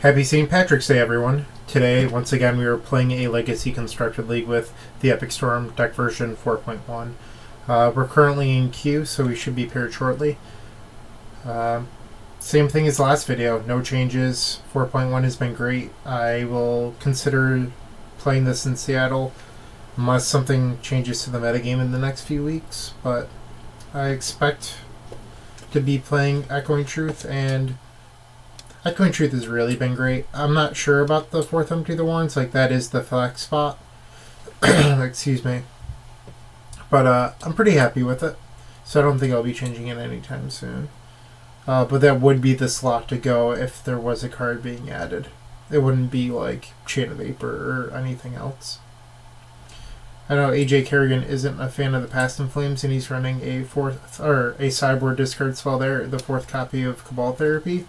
Happy St. Patrick's Day, everyone. Today, once again, we are playing a Legacy Constructed League with the Epic Storm deck version 4.1. Uh, we're currently in queue, so we should be paired shortly. Uh, same thing as last video, no changes. 4.1 has been great. I will consider playing this in Seattle unless something changes to the metagame in the next few weeks, but I expect to be playing Echoing Truth and Echoing Truth has really been great. I'm not sure about the fourth Empty of the Warrens, like that is the flex spot. Excuse me. But uh, I'm pretty happy with it. So I don't think I'll be changing it anytime soon. Uh, but that would be the slot to go if there was a card being added. It wouldn't be like Chain of Vapor or anything else. I know AJ Kerrigan isn't a fan of the Past in Flames, and he's running a fourth or a sideboard discard spell there, the fourth copy of Cabal Therapy.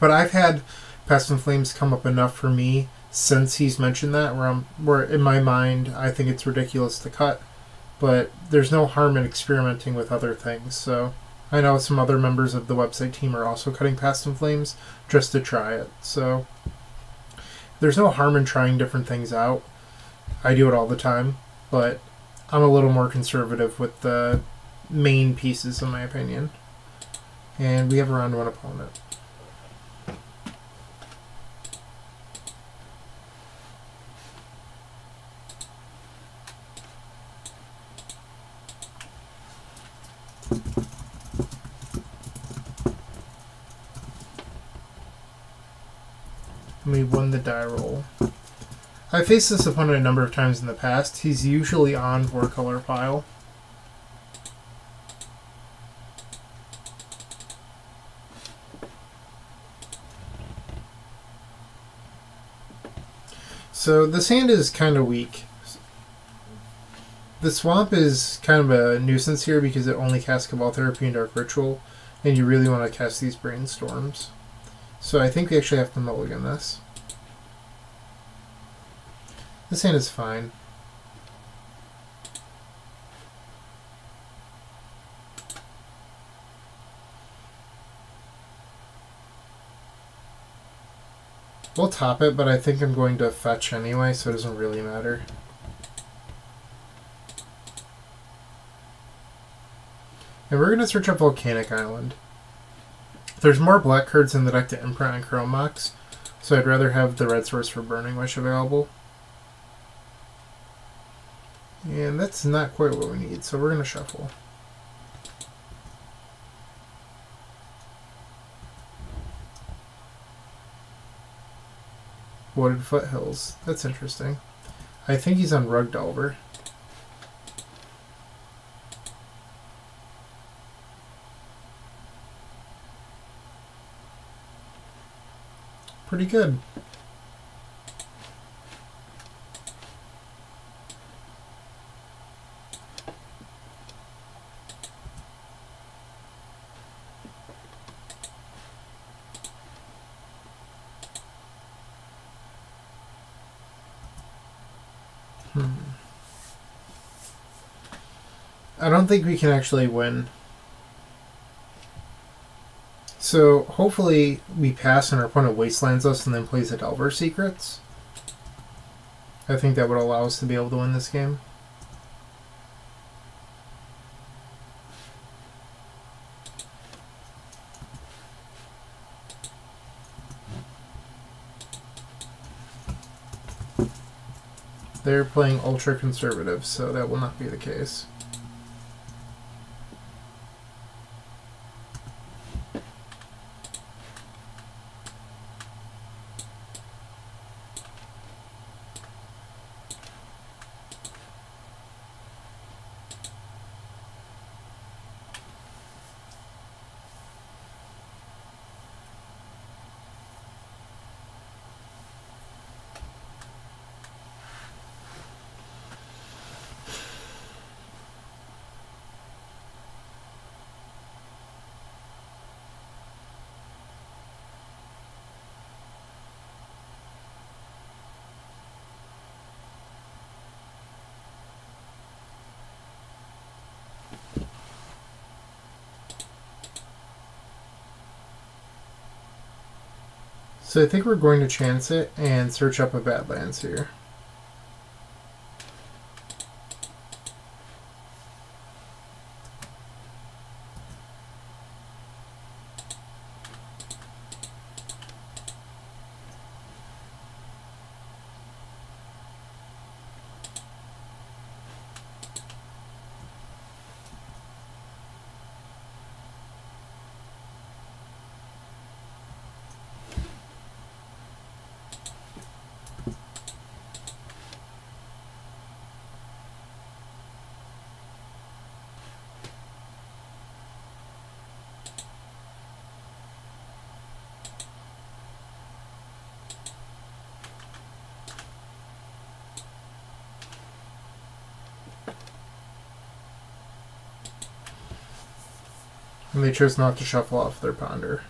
But I've had Past in Flames come up enough for me since he's mentioned that, where I'm, where in my mind I think it's ridiculous to cut, but there's no harm in experimenting with other things. So I know some other members of the website team are also cutting Past in Flames just to try it. So there's no harm in trying different things out. I do it all the time, but I'm a little more conservative with the main pieces, in my opinion. And we have a round one opponent. We won the die roll. I've faced this opponent a number of times in the past. He's usually on four color pile. So the sand is kind of weak. The swamp is kind of a nuisance here because it only casts Cabal Therapy and Dark Ritual, and you really want to cast these Brainstorms. So I think we actually have to mulligan this. This hand is fine. We'll top it, but I think I'm going to fetch anyway, so it doesn't really matter. And we're going to search up Volcanic Island. There's more black cards in the deck to imprint and Chrome Mox, so I'd rather have the red source for Burning Wish available. And that's not quite what we need, so we're going to shuffle. Wooded Foothills. That's interesting. I think he's on Rug Delver. Pretty good. Hmm. I don't think we can actually win so hopefully we pass and our opponent wastelands us and then plays the Delver Secrets. I think that would allow us to be able to win this game. They're playing ultra conservative, so that will not be the case. So I think we're going to chance it and search up a Badlands here. And they chose not to shuffle off their ponder.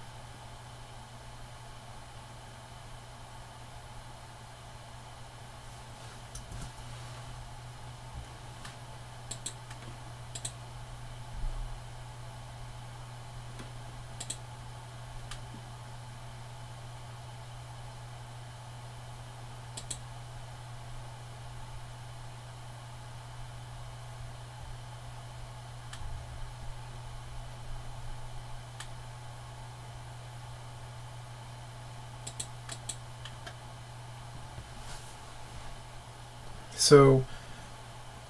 So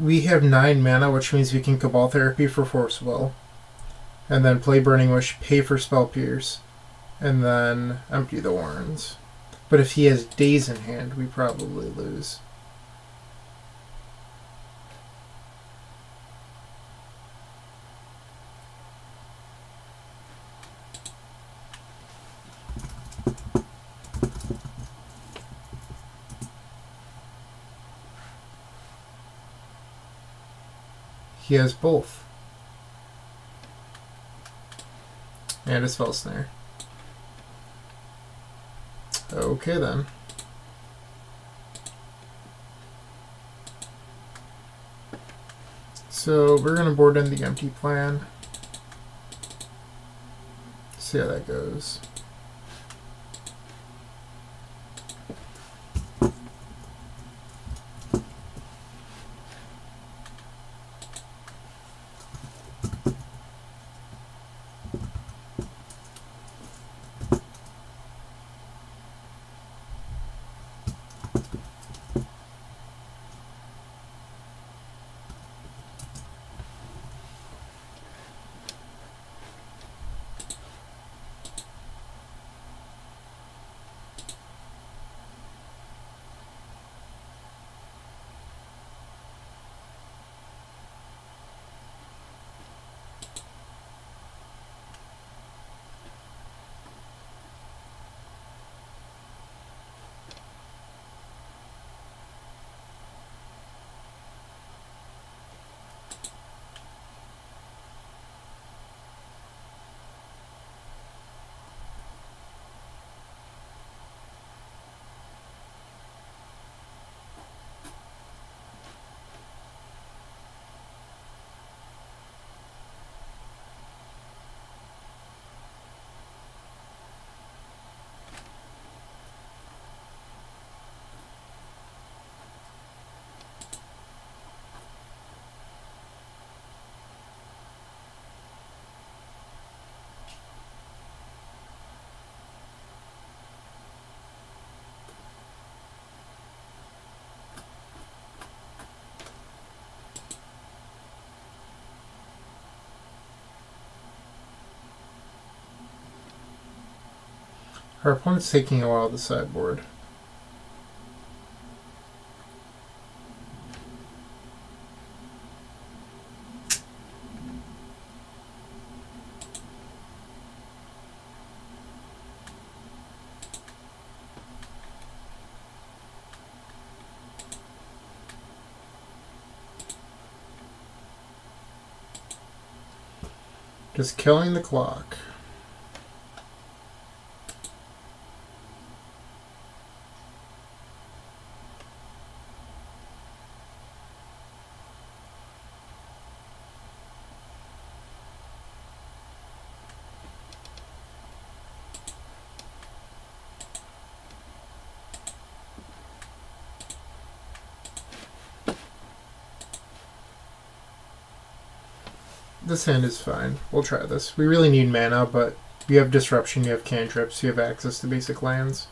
we have nine mana, which means we can Cabal Therapy for Force Will, and then play Burning Wish, pay for Spell Pierce, and then empty the Warrens. But if he has Daze in hand, we probably lose. He has both. And a spell snare. Okay then. So we're gonna board in the empty plan. See how that goes. Our opponent's taking a while to sideboard. Just killing the clock. This hand is fine. We'll try this. We really need mana, but you have disruption, you have cantrips, you have access to basic lands.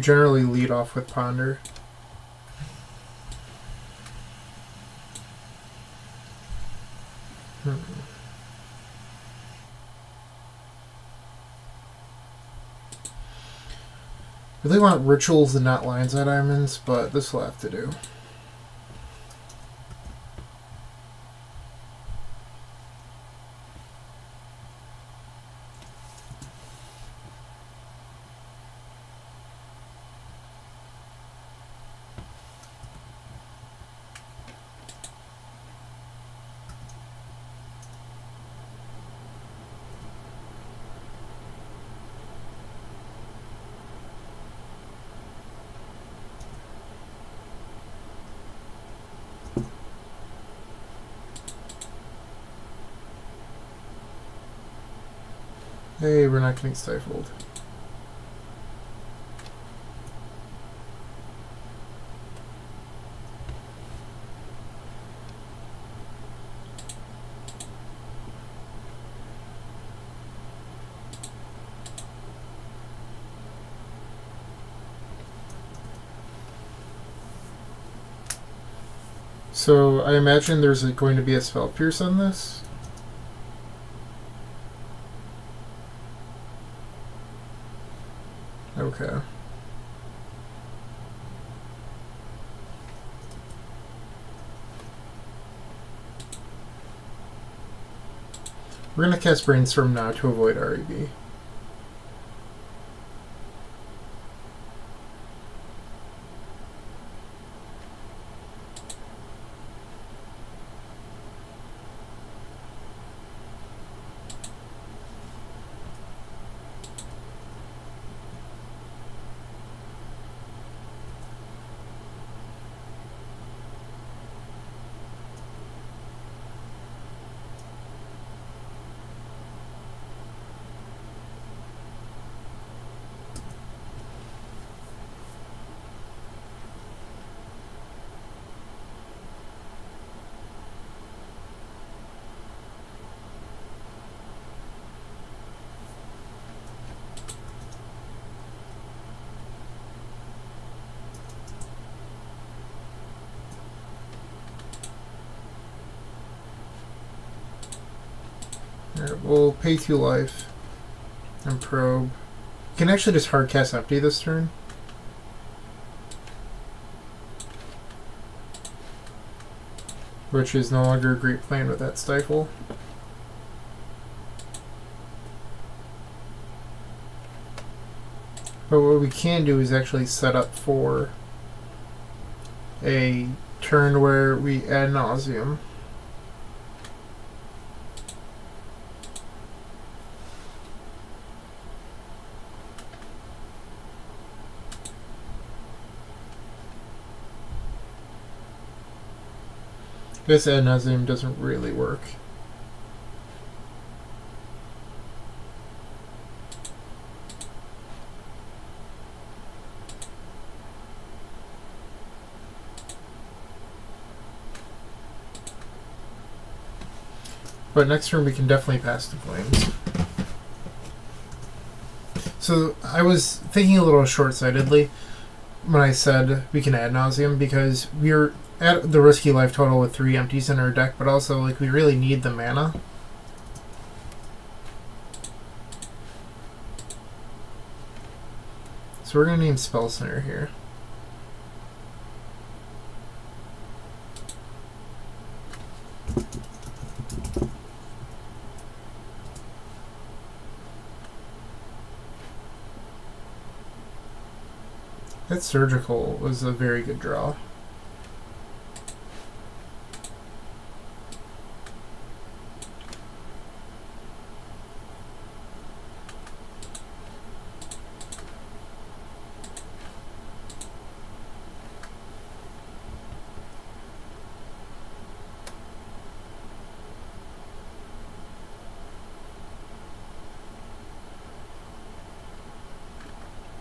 Generally lead off with Ponder. Hmm. Really want rituals and not Lion's Eye Diamonds, but this will have to do. Hey, we're not getting stifled. So I imagine there's going to be a spell pierce on this. Okay. We're going to cast Brainstorm now to avoid REB. Alright, we'll pay two life and probe. You can actually just hard cast empty this turn. Which is no longer a great plan with that stifle. But what we can do is actually set up for a turn where we Ad Nauseam. This Ad Nauseam doesn't really work. But next turn we can definitely Past in Flames. So I was thinking a little short-sightedly when I said we can Ad Nauseam because we're at the risky life total with three empties in our deck, but also like we really need the mana. So we're gonna name Spell Center here. That surgical was a very good draw.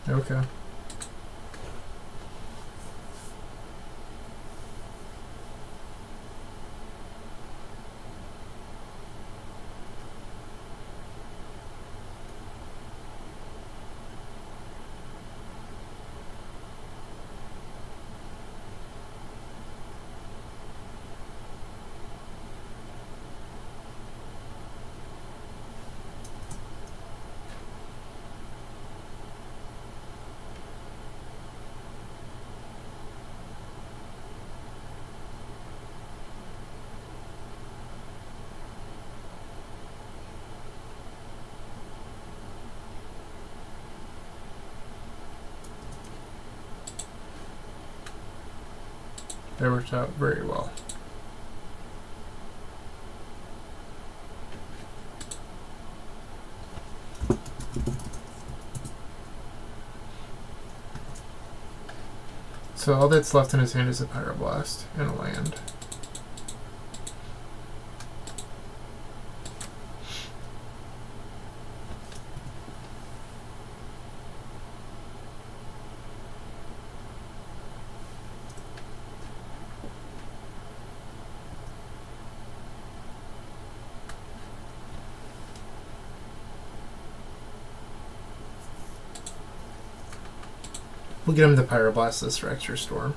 Okay. That worked out very well. So all that's left in his hand is a Pyroblast and a land. We'll get him the Pyroblast this for extra storm.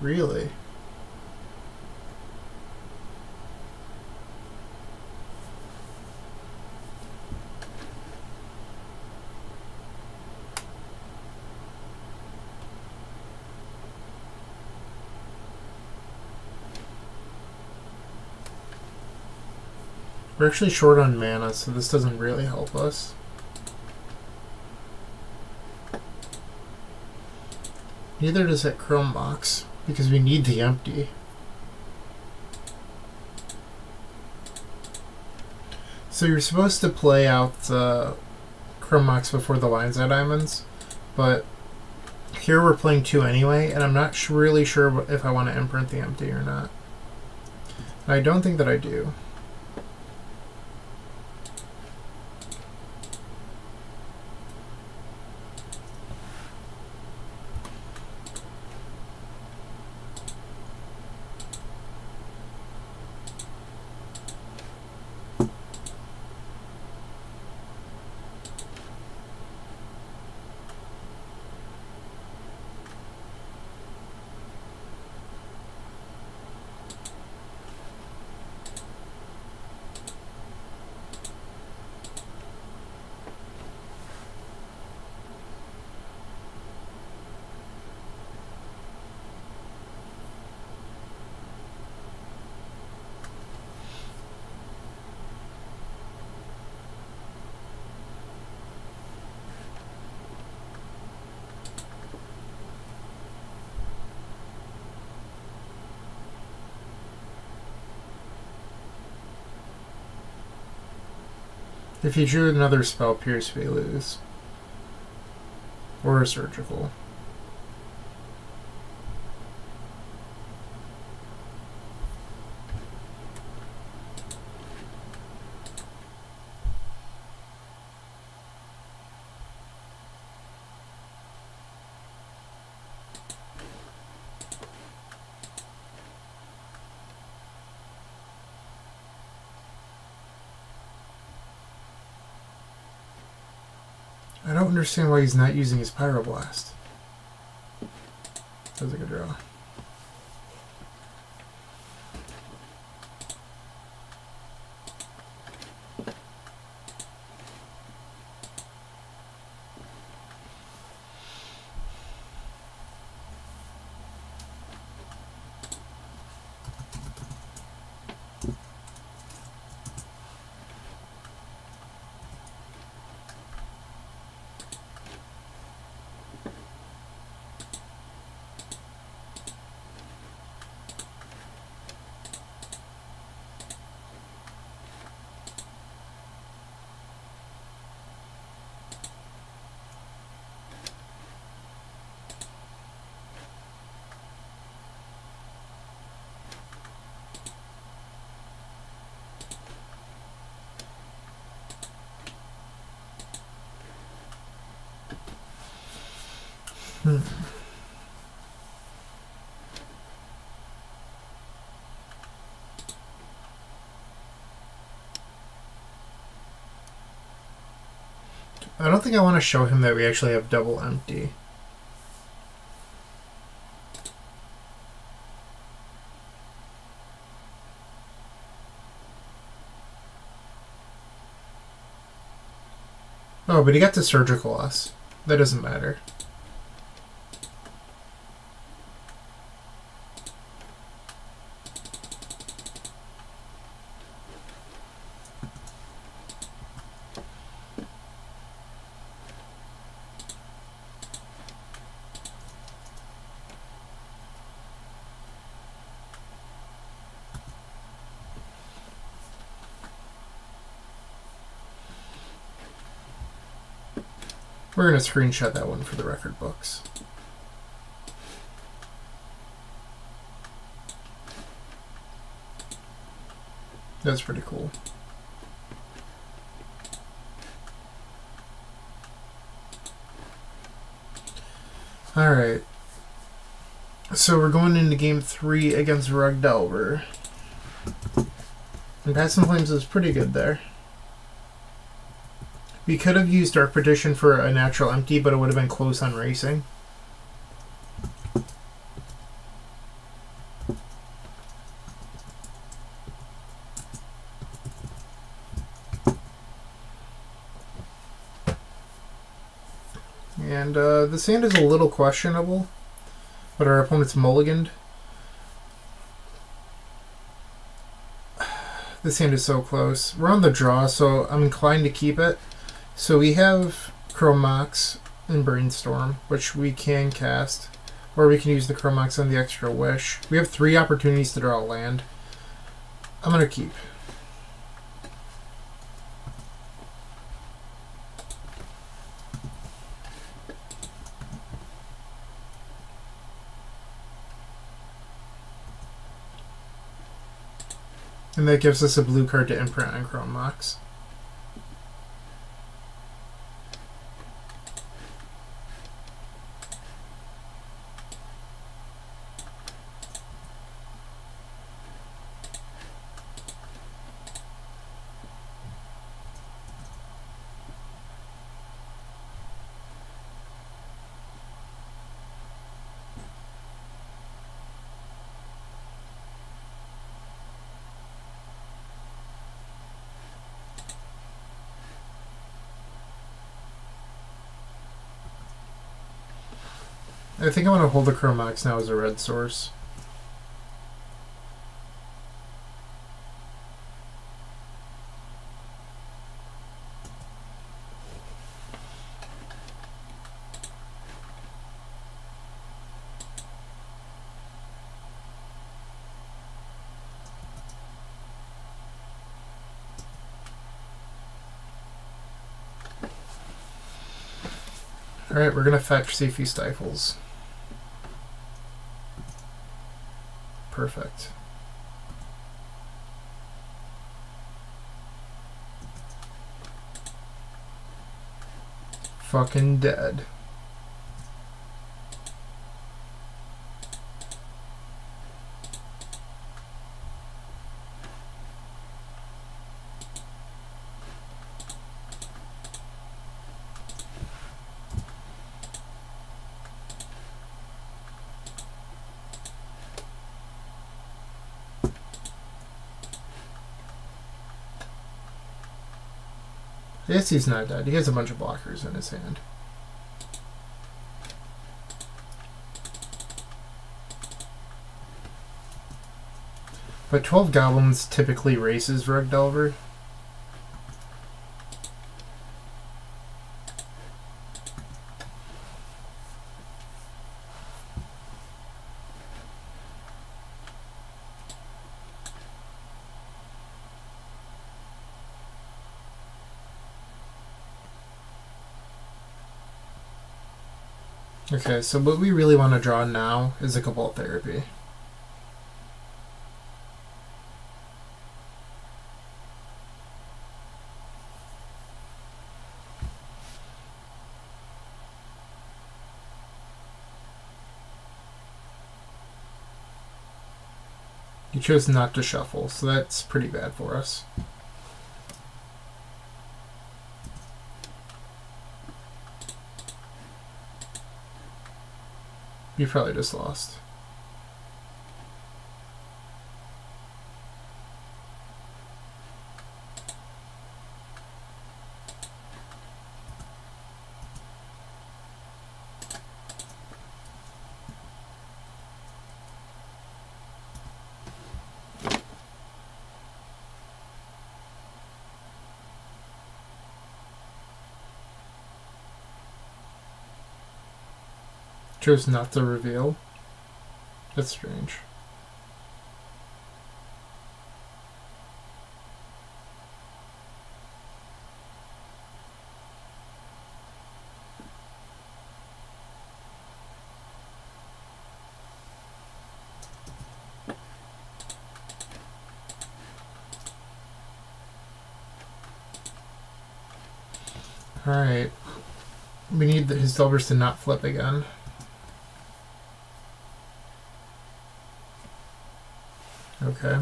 Really? We're actually short on mana, so this doesn't really help us. Neither does that Chrome Mox, because we need the empty. So you're supposed to play out the Chrome Mox before the Lion's Eye Diamonds, but here we're playing two anyway, and I'm not really sure if I want to imprint the empty or not. I don't think that I do. If you drew another spell, Pierce, we lose. Or a surgical. I don't understand why he's not using his Pyroblast. That was a good draw. Hmm. I don't think I want to show him that we actually have double empty. Oh, but he got the surgical loss. That doesn't matter. We're going to screenshot that one for the record books. That's pretty cool. Alright. So we're going into game three against Rug Delver. And Past in Flames is pretty good there. We could have used Dark Petition for a natural empty, but it would have been close on racing. And uh, the sand is a little questionable, but our opponent's mulliganed. This hand is so close. We're on the draw, so I'm inclined to keep it. So we have Chrome Mox and Brainstorm, which we can cast, or we can use the Chrome Mox on the extra wish. We have three opportunities to draw land. I'm going to keep. And that gives us a blue card to imprint on Chrome I think I want to hold the Chrome Mox now as a red source. Alright, we're gonna fetch he stifles. Perfect. Fucking dead. He's not dead. He has a bunch of blockers in his hand. But 12 goblins typically races Rug Delver. Okay, so what we really want to draw now is a Cabal Therapy. You chose not to shuffle, so that's pretty bad for us. You probably just lost. Chose not to reveal. That's strange. Alright. We need his silvers to not flip again. Okay.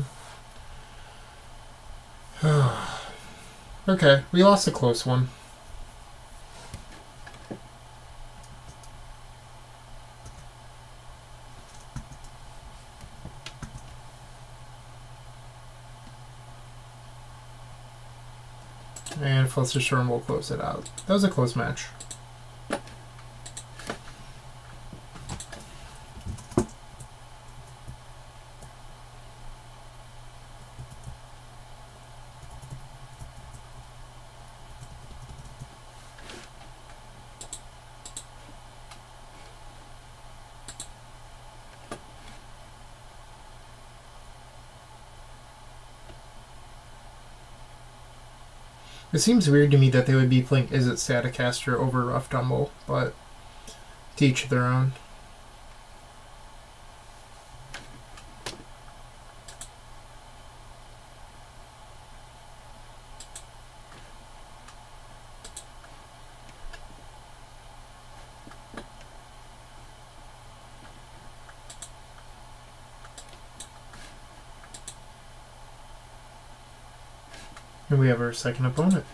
Okay, we lost a close one. And Flusterstorm will close it out. That was a close match. It seems weird to me that they would be playing Izzet Staticaster over Rough Tumble, but to each of their own. Second opponent.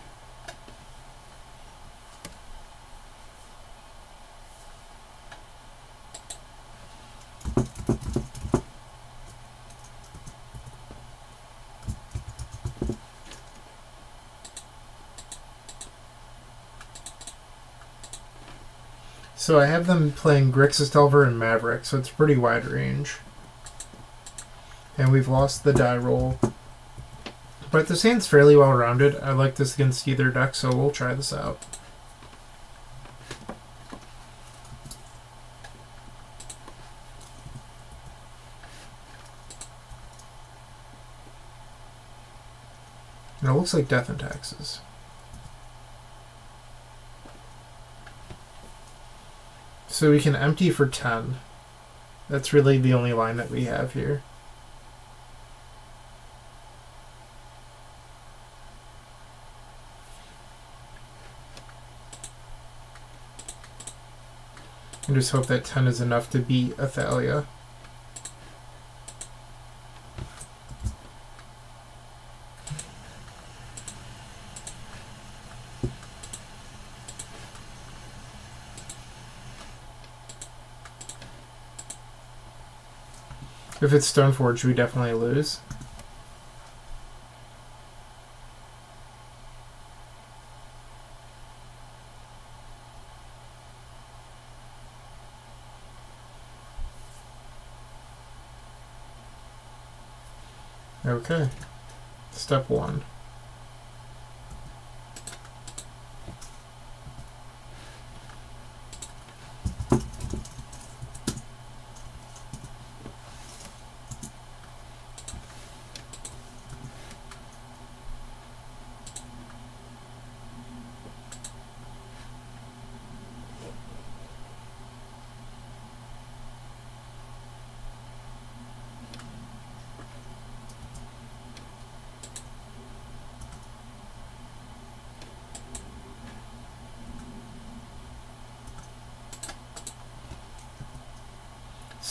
So I have them playing Grixis Delver and Maverick, so it's pretty wide range. And we've lost the die roll but this hand's fairly well rounded. I like this against either deck, so we'll try this out. And it looks like Death and Taxes. So we can empty for 10. That's really the only line that we have here. Just hope that 10 is enough to beat a Thalia. If it's Stoneforge, we definitely lose. Okay. Step one.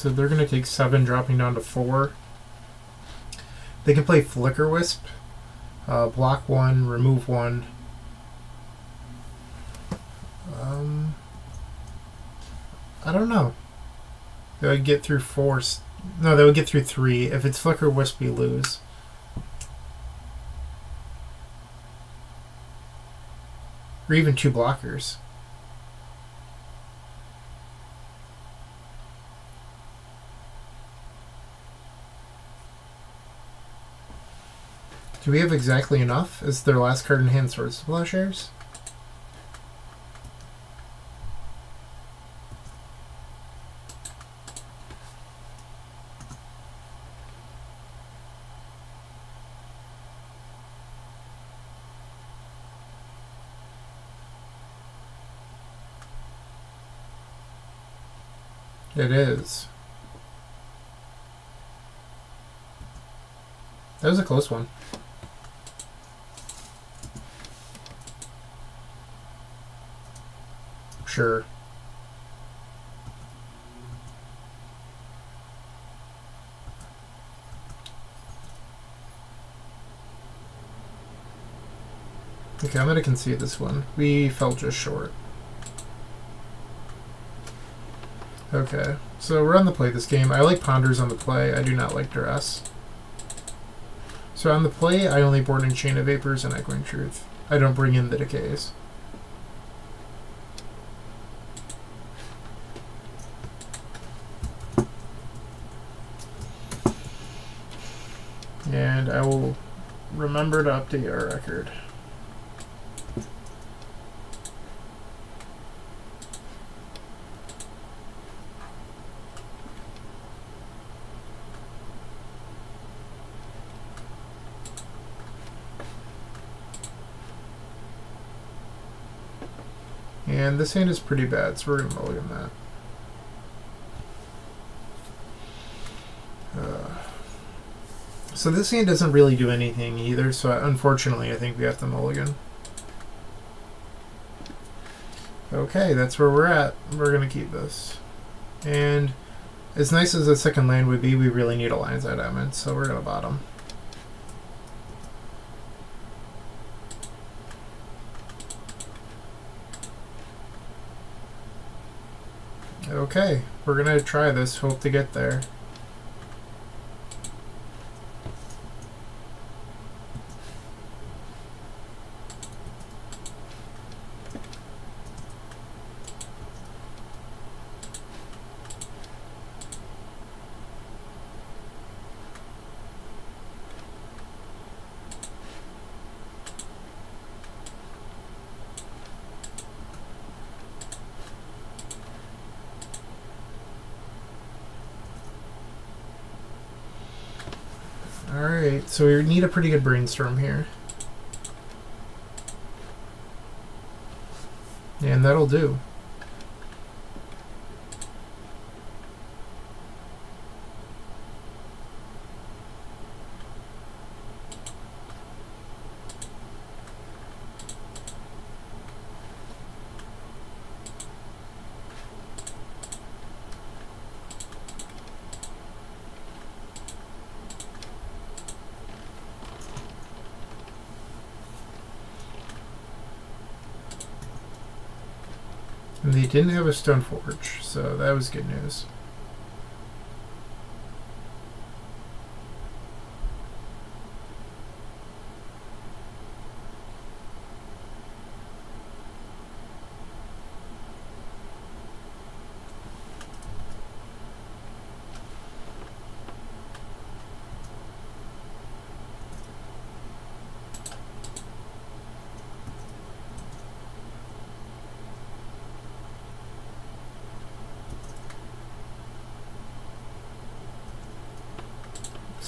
So they're going to take 7, dropping down to 4. They can play Flicker Wisp, uh, block one, remove one. Um, I don't know. They would get through four. No, they would get through three. If it's Flicker Wisp, we lose. Or even two blockers. Do we have exactly enough? Is their last card in hand Swords to Plowshares? It is. That was a close one. Sure. Okay, I'm going to concede this one. We fell just short. Okay, so we're on the play this game. I like Ponders on the play. I do not like Duress. So on the play, I only board in Chain of Vapors and Echoing Truth. I don't bring in the Decays. And I will remember to update our record. And this hand is pretty bad, so we're going to mulligan that. Uh, so this hand doesn't really do anything either, so unfortunately I think we have to mulligan. Okay, that's where we're at. We're going to keep this. And as nice as the second land would be, we really need a Lion's Eye Diamond, so we're going to bottom. Okay, we're gonna try this, hope to get there. Alright, so we need a pretty good brainstorm here. And that'll do. Didn't have a stone forge, so that was good news.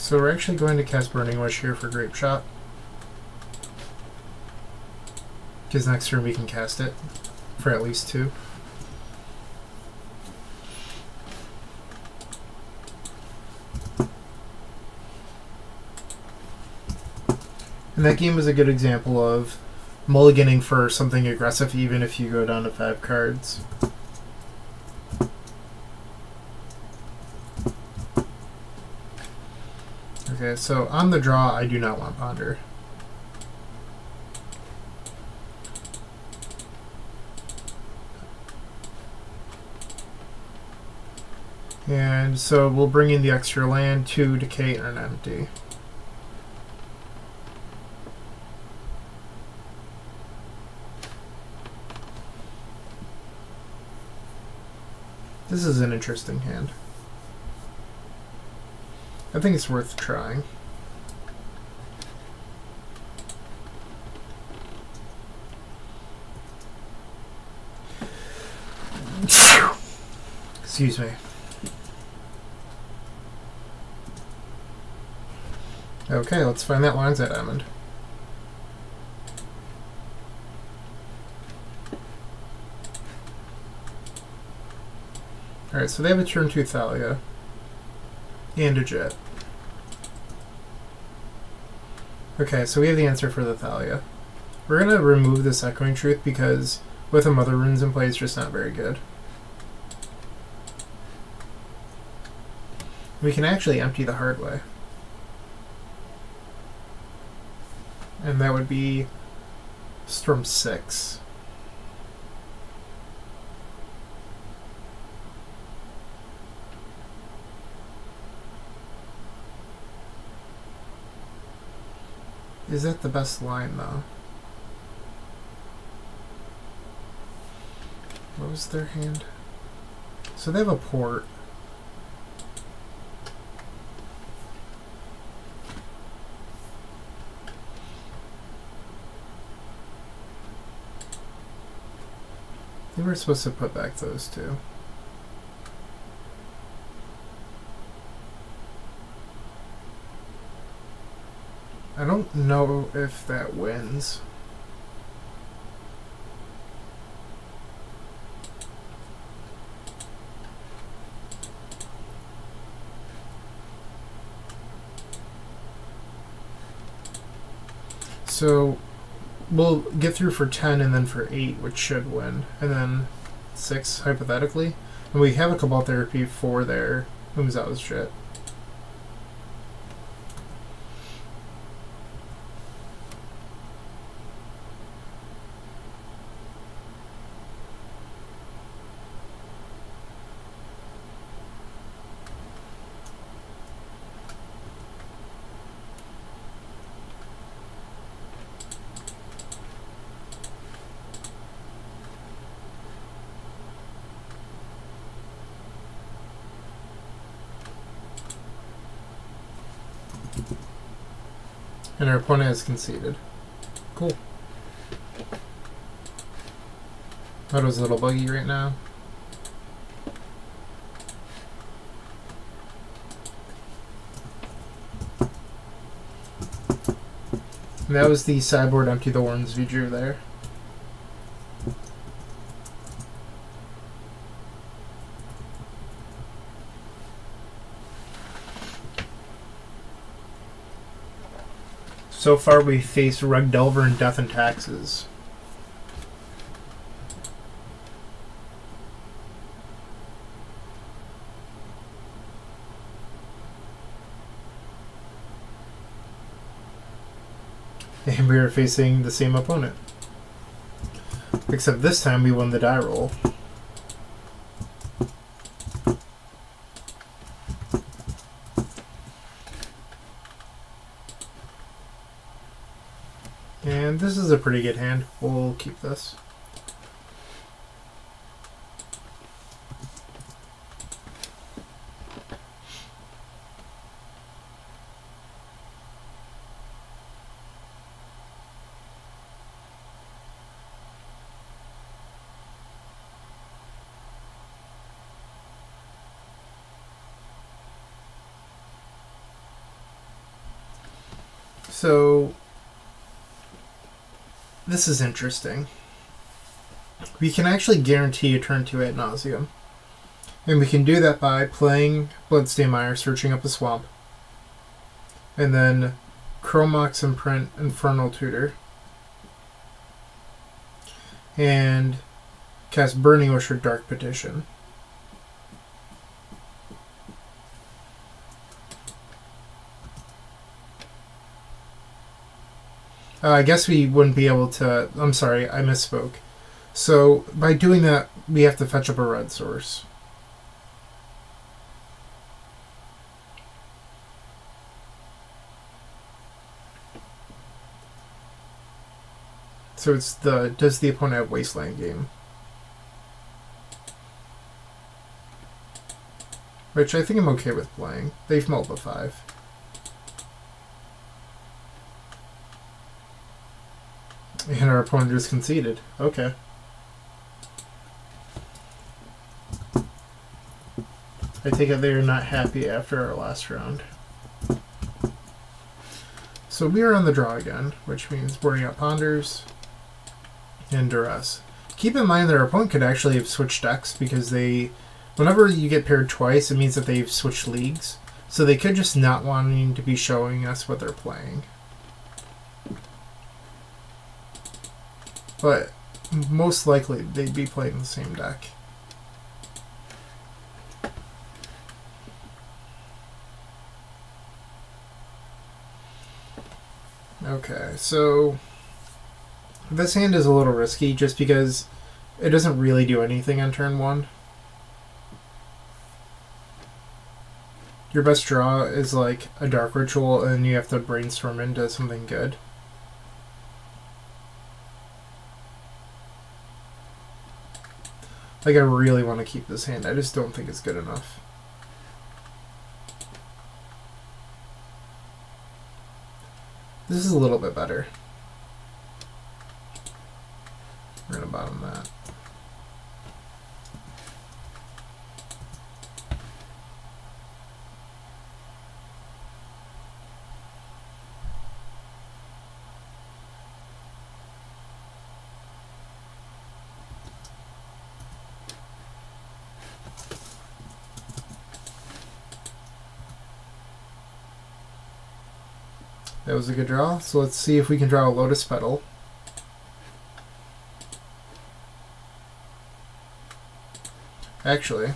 So we're actually going to cast Burning Wish here for Grapeshot. Because next turn we can cast it for at least two. And that game was a good example of mulliganing for something aggressive even if you go down to five cards. Okay, so on the draw, I do not want Ponder. And so we'll bring in the extra land, two decay, and an empty. This is an interesting hand. I think it's worth trying. Excuse me. Okay, let's find that Lion's Eye Diamond. Alright, so they have a turn 2 Thalia. And a Jitte. Okay, so we have the answer for the Thalia. We're going to remove this Echoing Truth because with a Mother Runes in play, it's just not very good. We can actually empty the hard way. And that would be Storm 6. Is that the best line, though? What was their hand? So they have a port. They were supposed to put back those two. I don't know if that wins. So we'll get through for 10 and then for 8, which should win. And then 6, hypothetically. And we have a Cabal Therapy for their Umezawa's Jitte. And our opponent has conceded. Cool. Otto's a little buggy right now. And that was the sideboard empty the ones we drew there. So far, we faced Rug Delver and Death and Taxes. And we are facing the same opponent. Except this time we won the die roll. And this is a pretty good hand. We'll keep this. So this is interesting. We can actually guarantee a turn 2 ad nauseam. And we can do that by playing Bloodstained Mire, searching up a swamp. And then Chromox Mox Imprint Infernal Tutor. And cast Burning Orchard Dark Petition. Uh, I guess we wouldn't be able to. I'm sorry, I misspoke. So by doing that, we have to fetch up a red source. So it's the does the opponent have wasteland game? Which I think I'm okay with playing. They've the five. And our opponent just conceded. Okay. I take it they're not happy after our last round. So we are on the draw again, which means boarding out Ponders and Duress. Keep in mind that our opponent could actually have switched decks because they, whenever you get paired twice, it means that they've switched leagues. So they could just not wanting to be showing us what they're playing. But most likely they'd be playing the same deck. Okay, so this hand is a little risky just because it doesn't really do anything on turn one. Your best draw is like a dark ritual and you have to brainstorm into something good. Like I really want to keep this hand, I just don't think it's good enough. This is a little bit better. We're gonna bottom that. Was a good draw. So let's see if we can draw a Lotus Petal. Actually.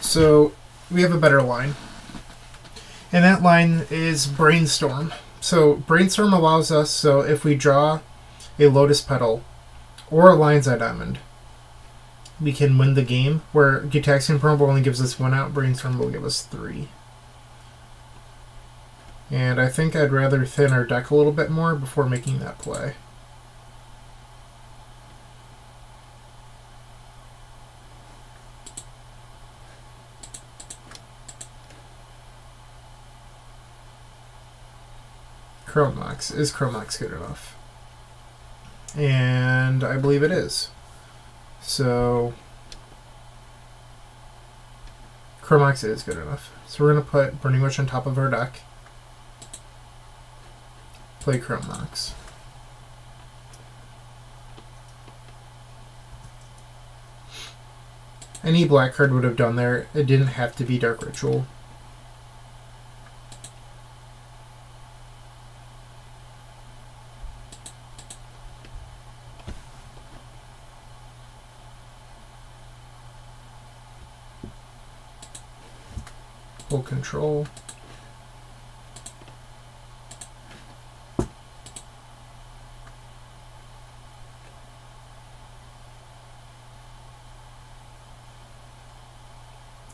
So we have a better line. And that line is Brainstorm. So Brainstorm allows us, so if we draw a Lotus Petal or a Lion's Eye Diamond, we can win the game. Where Gitaxian Probe only gives us one out, Brainstorm will give us three. And I think I'd rather thin our deck a little bit more before making that play. Chrome Mox. Is Chrome Mox good enough? And I believe it is. So Chrome Mox is good enough. So we're going to put Burning Wish on top of our deck play Chrome Mox. Any black card would have done there. It didn't have to be Dark Ritual. Full control.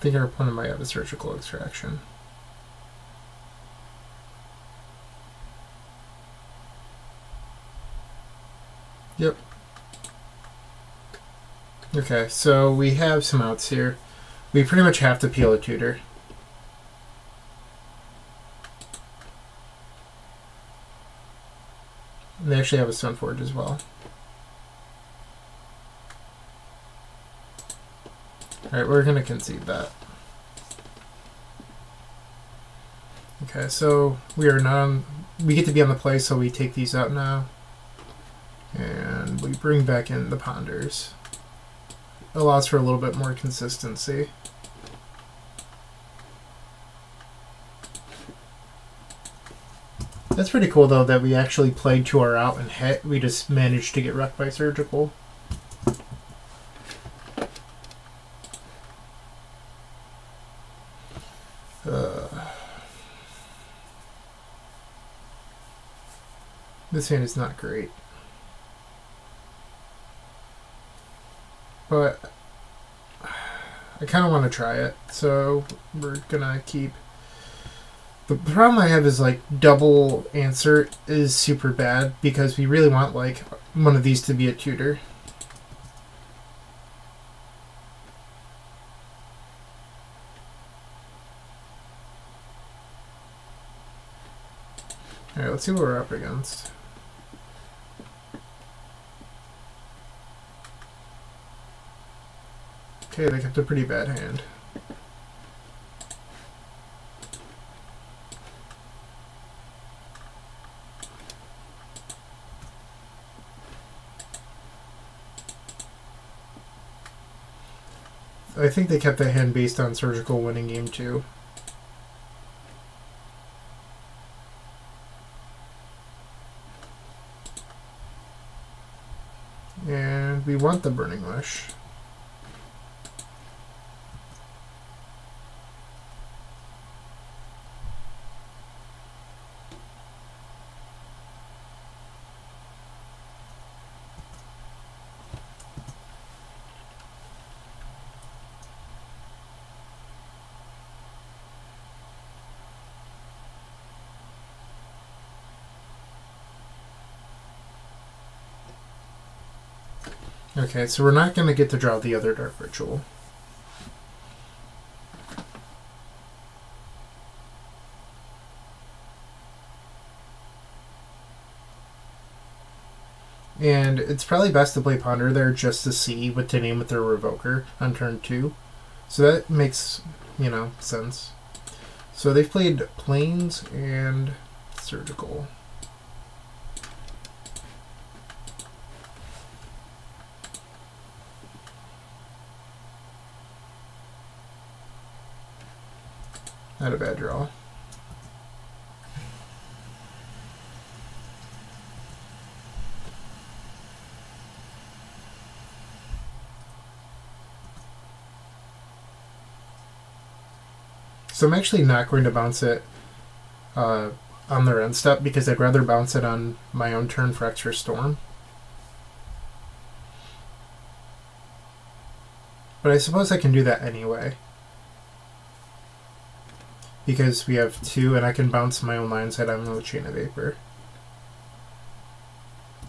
Think our opponent might have a surgical extraction. Yep. Okay, so we have some outs here. We pretty much have to peel a tutor. They actually have a Stoneforge as well. Alright, we're going to concede that. Okay, so we are not on, we get to be on the play, so we take these out now. And we bring back in the ponders. It Allows for a little bit more consistency. That's pretty cool though that we actually played to our out and hit. We just managed to get wrecked by surgical. This hand is not great. But I kind of want to try it, so we're gonna keep. The problem I have is like double answer is super bad because we really want like one of these to be a tutor. Alright, let's see what we're up against. Okay, they kept a pretty bad hand. I think they kept that hand based on surgical winning game too. And we want the Burning Wish. Okay, so we're not going to get to draw the other Dark Ritual. And it's probably best to play Ponder there just to see what to name with their Revoker on turn 2. So that makes, you know, sense. So they've played Plains and Surgical. Not a bad draw. So I'm actually not going to bounce it uh, on their end step because I'd rather bounce it on my own turn for extra storm. But I suppose I can do that anyway because we have two and I can bounce my own lion's eye on the chain of vapor.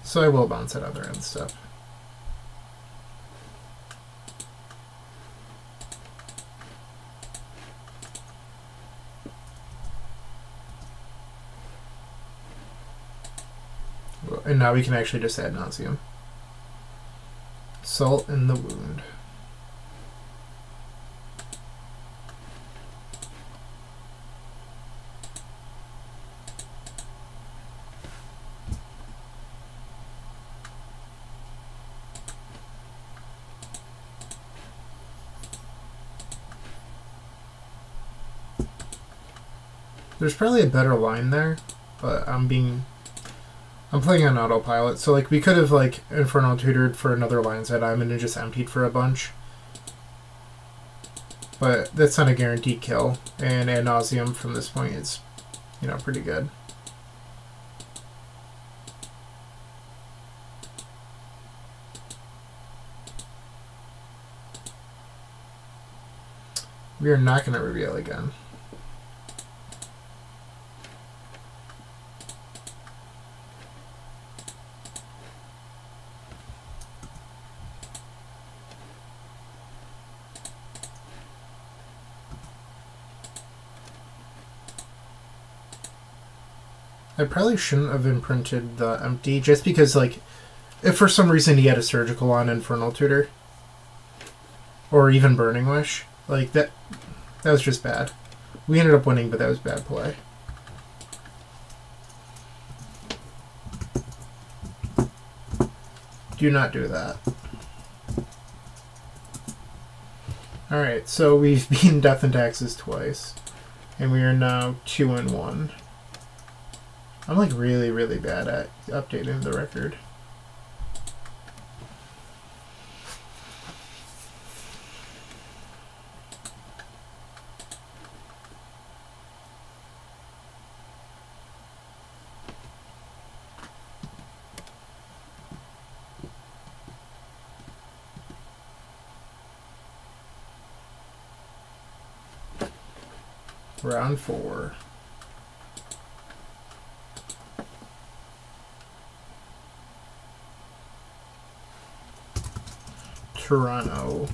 So I will bounce that other end stuff. And now we can actually just ad nauseam. Salt in the wound. There's probably a better line there, but I'm being I'm playing on autopilot, so like we could have like Infernal tutored for another Lion's Eye Diamond and just emptied for a bunch. But that's not a guaranteed kill, and Ad from this point is, you know, pretty good. We are not going to reveal again. I probably shouldn't have imprinted the empty, just because, like, if for some reason he had a surgical on Infernal Tutor, or even Burning Wish, like, that, that was just bad. We ended up winning, but that was bad play. Do not do that. Alright, so we've beaten Death and Taxes twice. And we are now 2 and 1. I'm like really, really bad at updating the record. Round four. Toronto.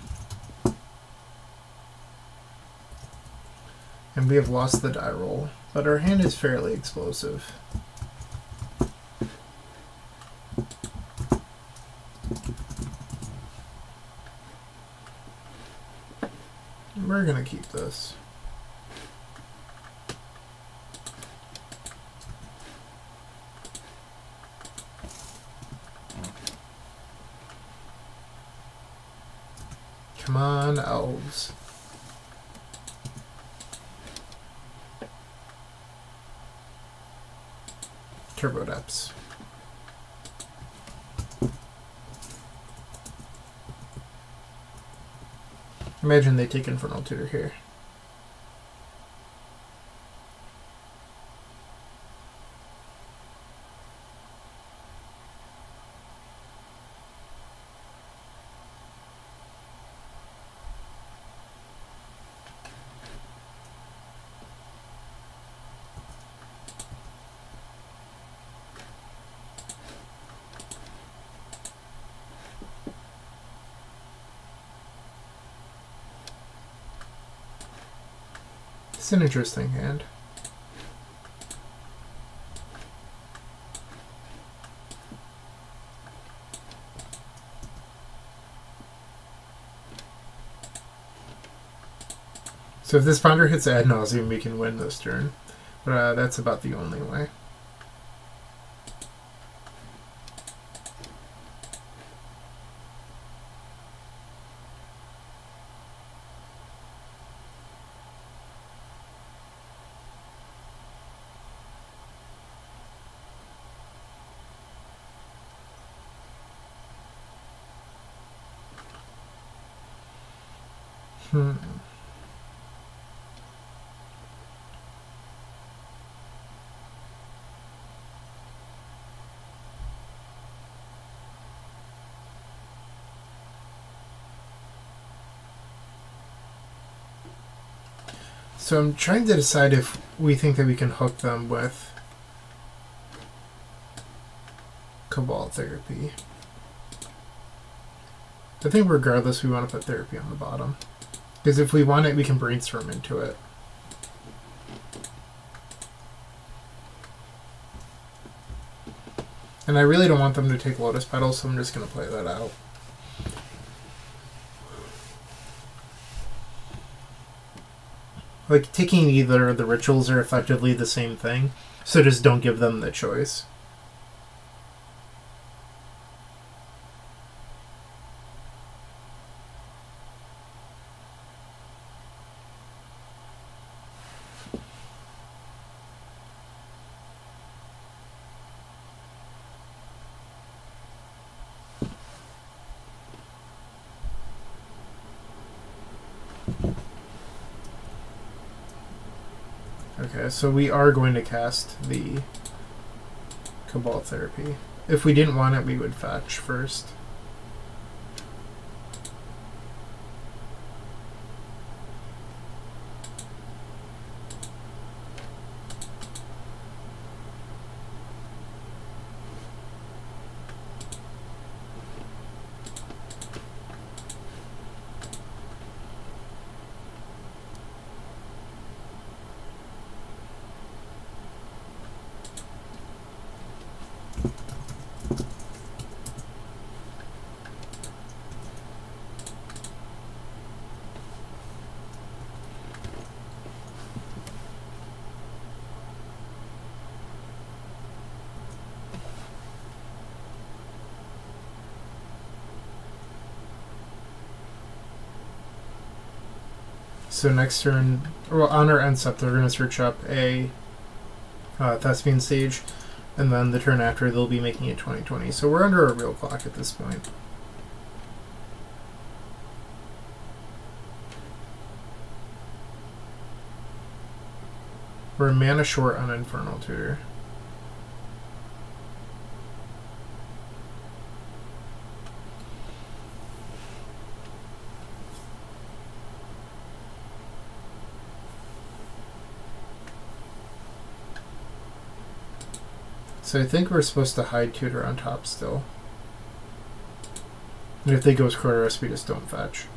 And we have lost the die roll, but our hand is fairly explosive. We're gonna keep this. Come on, elves. Imagine they take Infernal Tutor here. It's an interesting hand. So if this ponder hits ad nauseam, we can win this turn. But uh, that's about the only way. Hmm. So I'm trying to decide if we think that we can hook them with Cabal Therapy. I think regardless we want to put Therapy on the bottom. Because if we want it, we can brainstorm into it. And I really don't want them to take Lotus Petal, so I'm just going to play that out. Like, taking either of the rituals are effectively the same thing, so just don't give them the choice. So we are going to cast the Cabal Therapy. If we didn't want it, we would fetch first. So next turn, well, on our end step, they're going to search up a uh, Thespian's Stage, and then the turn after, they'll be making it 2020. So we're under a real clock at this point. We're mana short on Infernal Tutor. So I think we're supposed to hide tutor on top still. And if they ghost quarter us, we just don't fetch.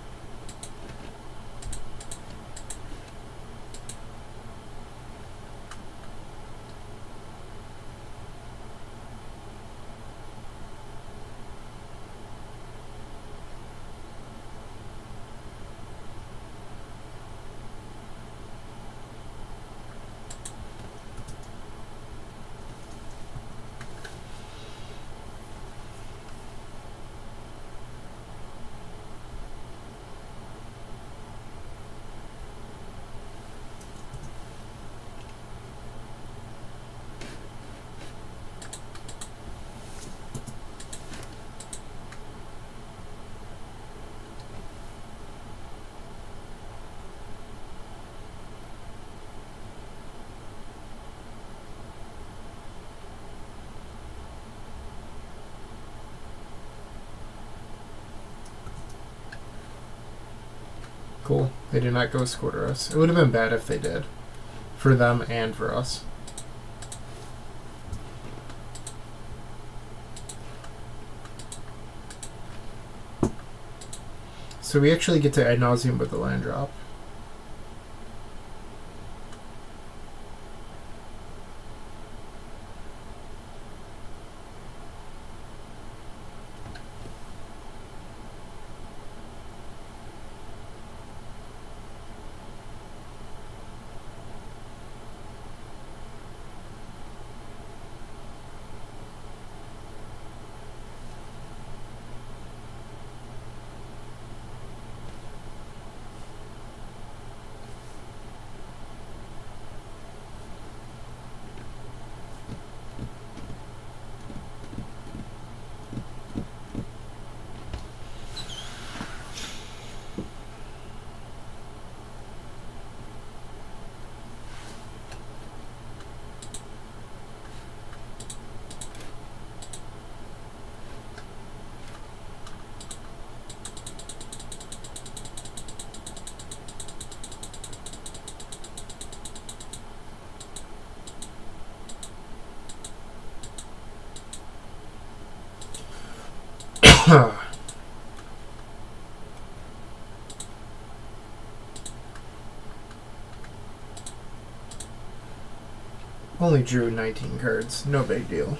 Cool. They did not ghost quarter us. It would have been bad if they did. For them and for us. So we actually get to ad nauseam with the land drop. Only drew 19 cards. No big deal.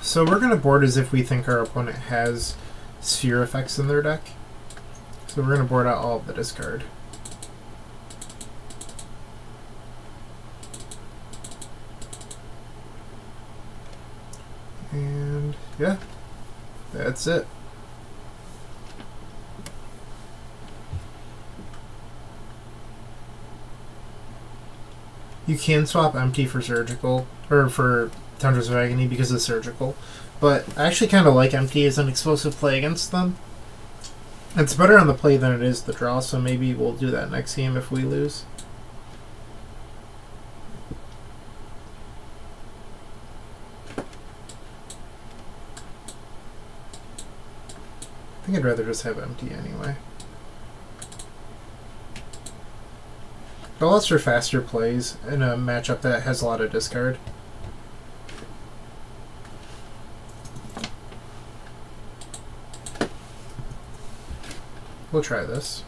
So we're going to board as if we think our opponent has sphere effects in their deck. So we're going to board out all of the discard. And yeah, that's it. You can swap empty for surgical, or for Tendrils of Agony because of surgical, but I actually kind of like empty as an explosive play against them. It's better on the play than it is the draw, so maybe we'll do that next game if we lose. I think I'd rather just have empty anyway. But lots for faster plays in a matchup that has a lot of discard. We'll try this.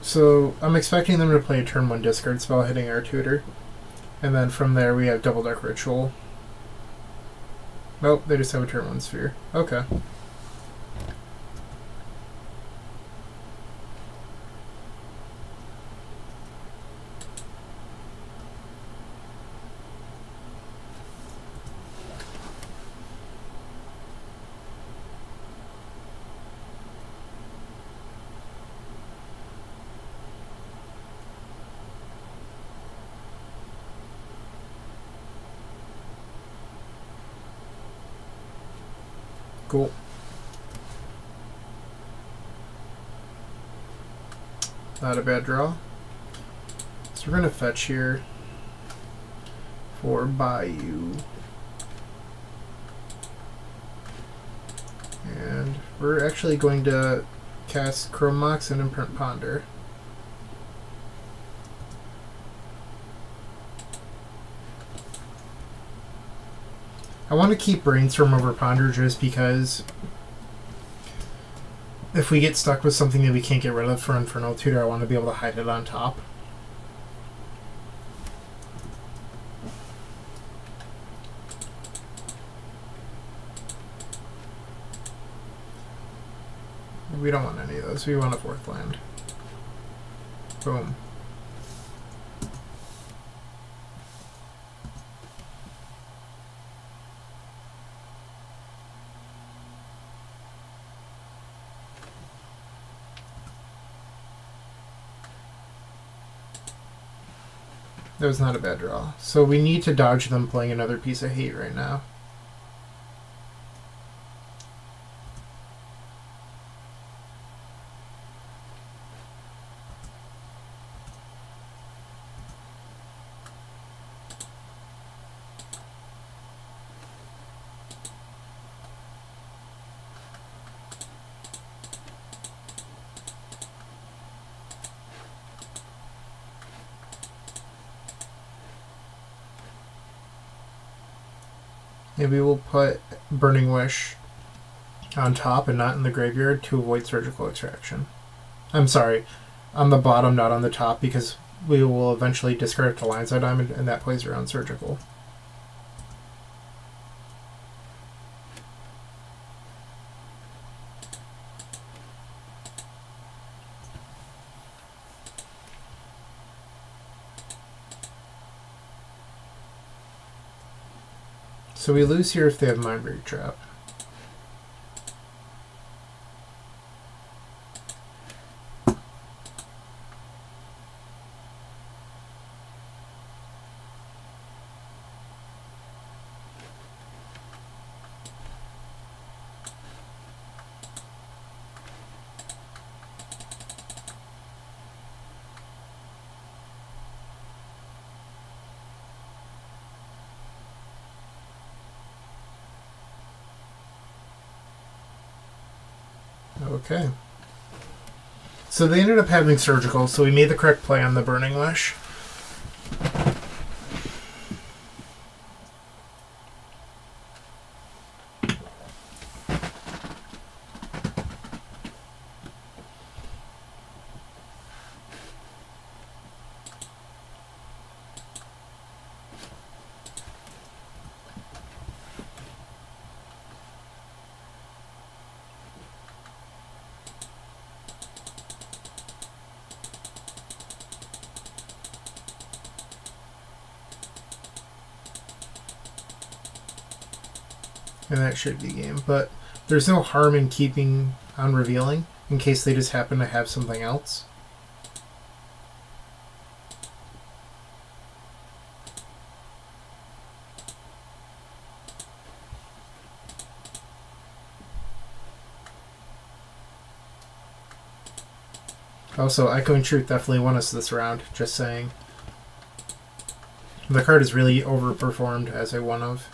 So I'm expecting them to play a turn one discard spell hitting our tutor. And then from there we have double dark ritual. Nope, they just have a turn one sphere. Okay. Cool. Not a bad draw. So we're going to fetch here for Bayou. And we're actually going to cast Chrome Mox and Imprint Ponder. I want to keep Brainstorm over Ponder just because if we get stuck with something that we can't get rid of for Infernal Tutor, I want to be able to hide it on top. We don't want any of those. We want a fourth land. Boom. That was not a bad draw. So we need to dodge them playing another piece of hate right now. Maybe we'll put Burning Wish on top and not in the graveyard to avoid surgical extraction. I'm sorry, on the bottom, not on the top, because we will eventually discard it to Lion's Eye Diamond, and that plays around surgical. So we lose here if they have Mindbreak Trap. Okay. So they ended up having surgical, so we made the correct play on the Burning Wish. And that game. But there's no harm in keeping on revealing in case they just happen to have something else. Also, Echoing Truth definitely won us this round, just saying. The card is really overperformed as a one of.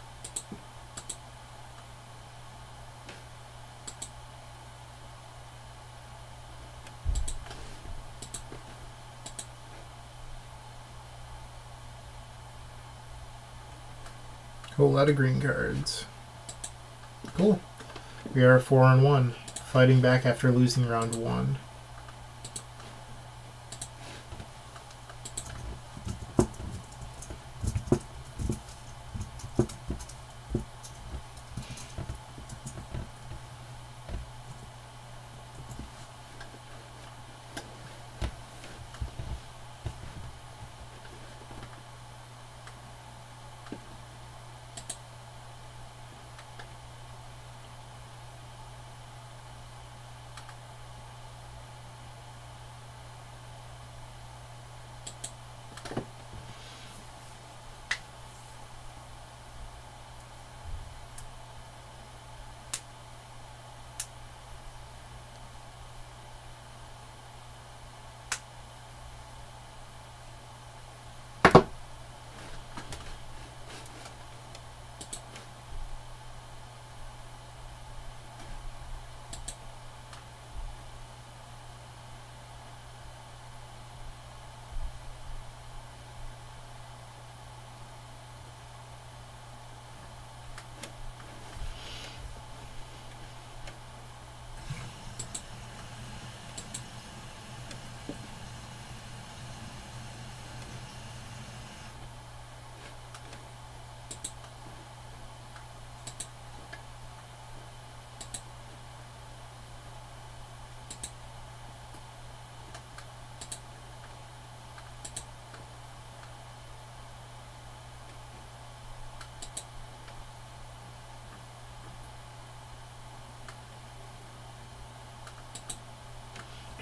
Lot of green cards. Cool. We are 4 on 1, fighting back after losing round 1.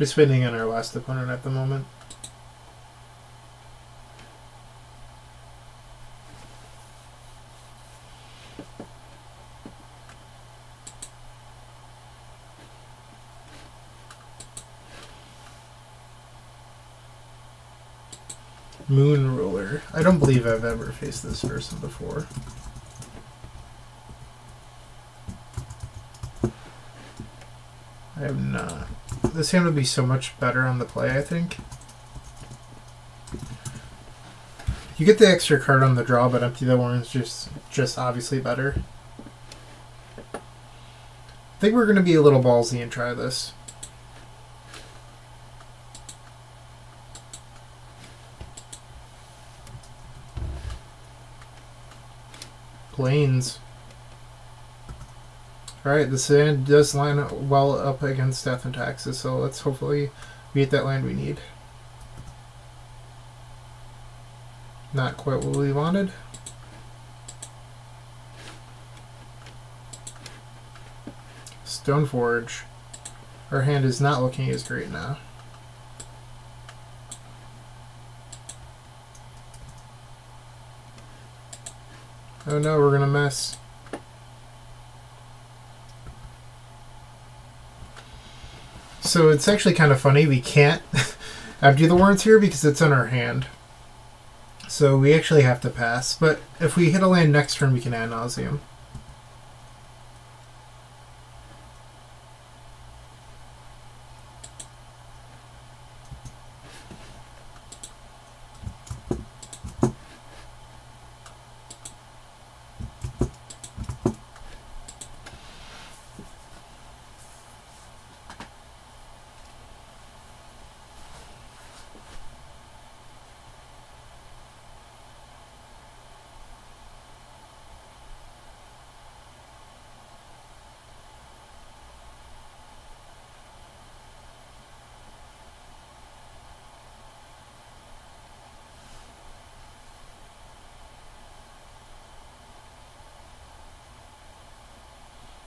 Just waiting on our last opponent at the moment. Moon Ruler. I don't believe I've ever faced this person before. I have not. This hand would be so much better on the play, I think. You get the extra card on the draw, but Empty the Warrens just just obviously better. I think we're going to be a little ballsy and try this. Alright, this land does line well up against Death and Taxes, so let's hopefully get that land we need. Not quite what we wanted. Stoneforge. Our hand is not looking as great now. Oh no, we're gonna mess. So it's actually kind of funny. We can't do the warrants here because it's in our hand. So we actually have to pass. But if we hit a land next turn, we can Ad Nauseam.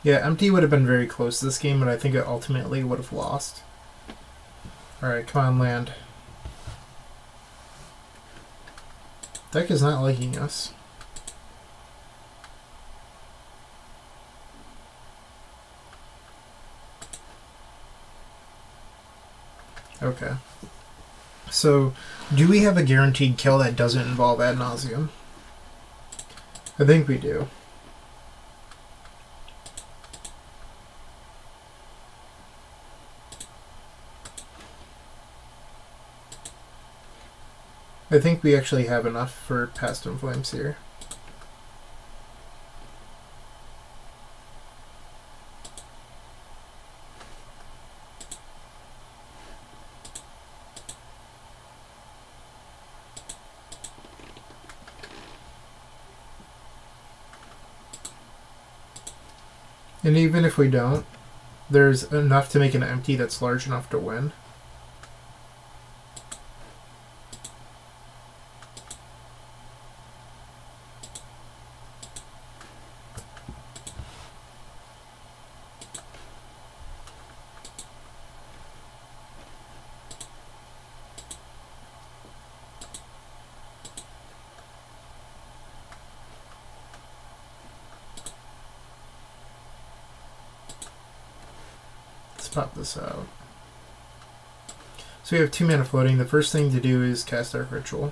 Yeah, empty would have been very close to this game, but I think it ultimately would have lost. Alright, come on, land. Deck is not liking us. Okay. So, do we have a guaranteed kill that doesn't involve ad nauseam? I think we do. I think we actually have enough for Past in Flames here. And even if we don't, there's enough to make an empty that's large enough to win. This out. So we have two mana floating. The first thing to do is cast our Ritual.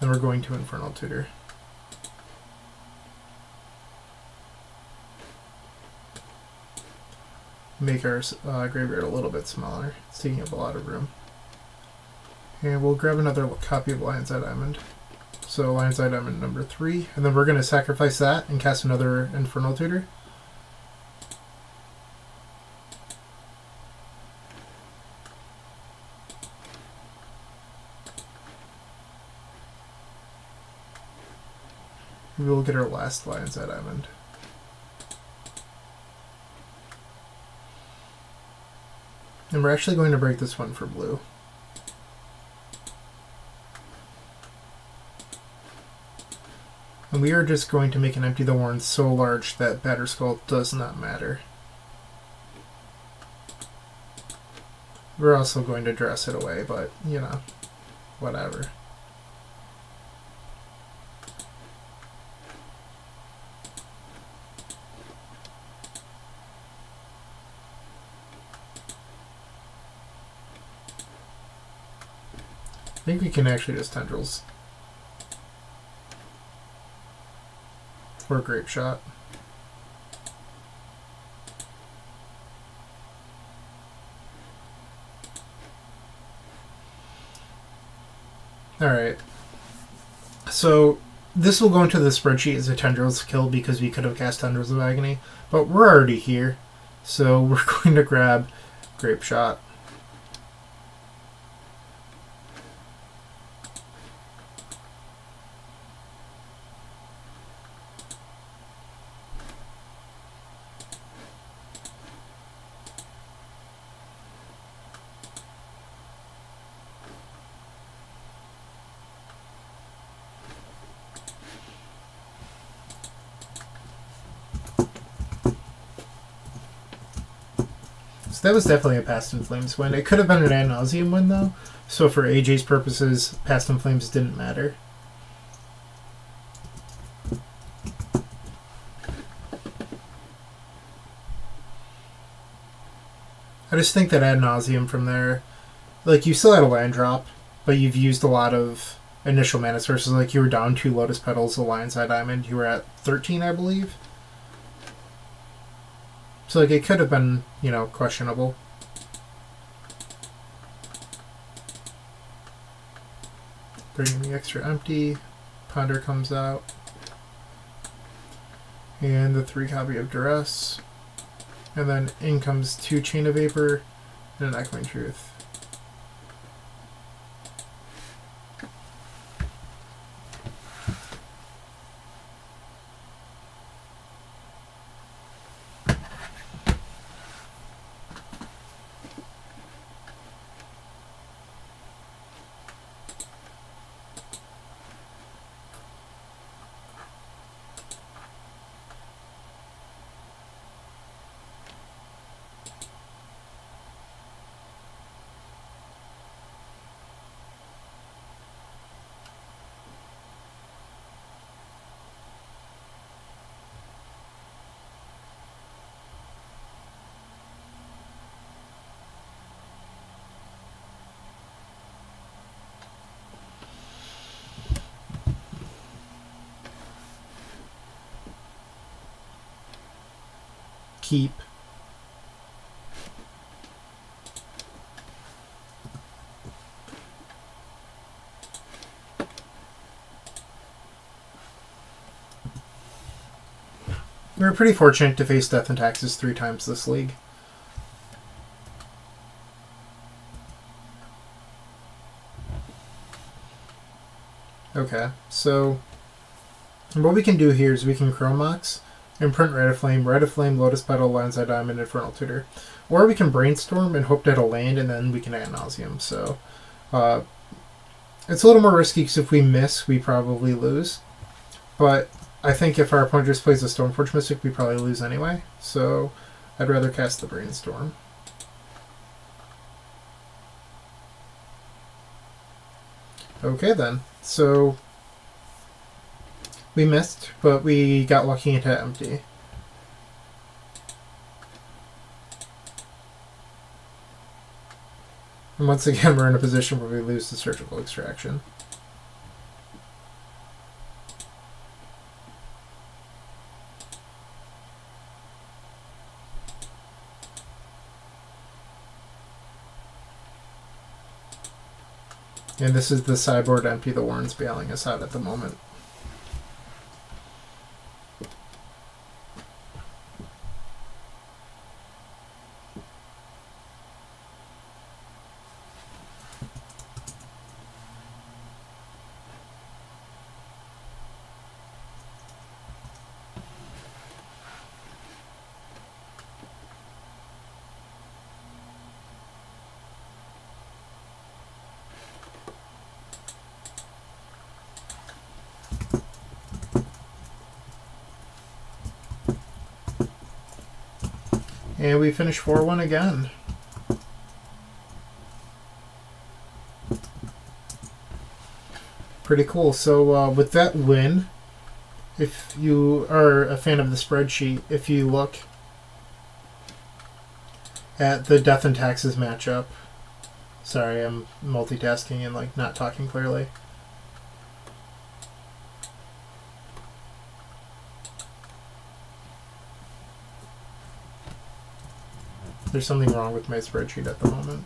Then we're going to Infernal Tutor. Make our uh, graveyard a little bit smaller. It's taking up a lot of room. And we'll grab another copy of Lion's Eye Diamond. So Lion's Eye Diamond number three. And then we're going to sacrifice that and cast another Infernal Tutor. Get our last Lion's Eye Diamond. And we're actually going to break this one for blue. And we are just going to make an Empty the Warren so large that Batterskull does not matter. We're also going to dress it away, but, you know, whatever. Think we can actually just tendrils. Or Grapeshot. Alright. So, this will go into the spreadsheet as a Tendrils kill because we could have cast Tendrils of Agony, but we're already here. So, we're going to grab Grapeshot. That was definitely a Past in Flames win. It could have been an Ad Nauseam win, though. So for AJ's purposes, Past in Flames didn't matter. I just think that Ad Nauseam from there, like, you still had a land drop, but you've used a lot of initial mana sources. Like, you were down two Lotus Petals, a Lion's Eye Diamond. You were at 13, I believe. So like it could have been, you know, questionable. Bringing the extra empty. Ponder comes out. And the three copy of Duress. And then in comes two Chain of Vapor and an Echoing Truth. Keep We were pretty fortunate to face Death and Taxes three times this league. Okay, so what we can do here is we can Chrome Mox, Imprint Rite of Flame, Rite of Flame, Lotus Petal, Lion's Eye Diamond, Infernal Tutor. Or we can Brainstorm and hope hit a land, and then we can Ad Nauseam. So, uh, it's a little more risky because if we miss, we probably lose. But I think if our opponent just plays a Stoneforge Mystic, we probably lose anyway. So, I'd rather cast the Brainstorm. Okay then, so we missed, but we got lucky into empty. And once again, we're in a position where we lose the surgical extraction. And this is the cyborg Empty the Warrens bailing us out at the moment. And we finish 4-1 again. Pretty cool. So uh, with that win, if you are a fan of the spreadsheet, if you look at the death and taxes matchup, sorry, I'm multitasking and like not talking clearly. There's something wrong with my spreadsheet at the moment.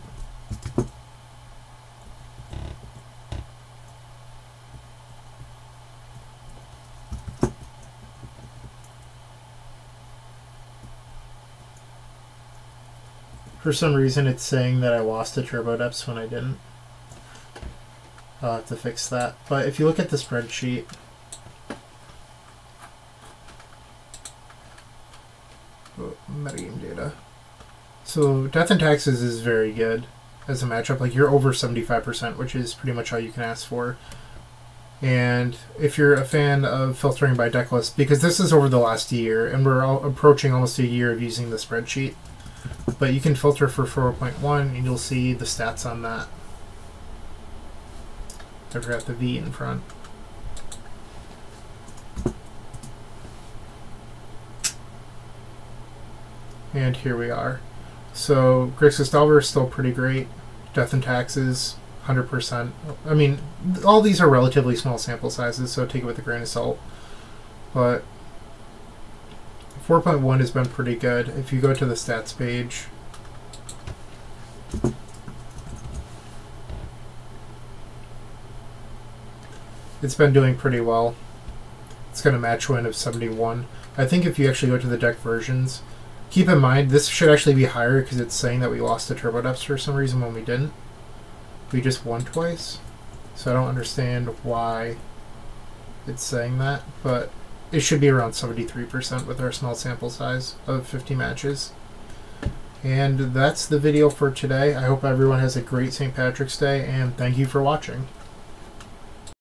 For some reason, it's saying that I lost the turbo depths when I didn't. I'll have to fix that. But if you look at the spreadsheet, oh, metagame data. So Death and Taxes is very good as a matchup. Like you're over 75%, which is pretty much all you can ask for. And if you're a fan of filtering by deck list, because this is over the last year, and we're approaching almost a year of using the spreadsheet, but you can filter for 4.1 and you'll see the stats on that. I forgot the V in front. And here we are. So Grixis Delver is still pretty great. Death and Taxes, 100%. I mean, all these are relatively small sample sizes, so take it with a grain of salt. But 4.1 has been pretty good. If you go to the stats page, it's been doing pretty well. It's got a match win of 71. I think if you actually go to the deck versions, keep in mind this should actually be higher because it's saying that we lost the turbo depths for some reason when we didn't. We just won twice. So I don't understand why it's saying that, but it should be around 73% with our small sample size of 50 matches. And that's the video for today. I hope everyone has a great St. Patrick's Day, and thank you for watching.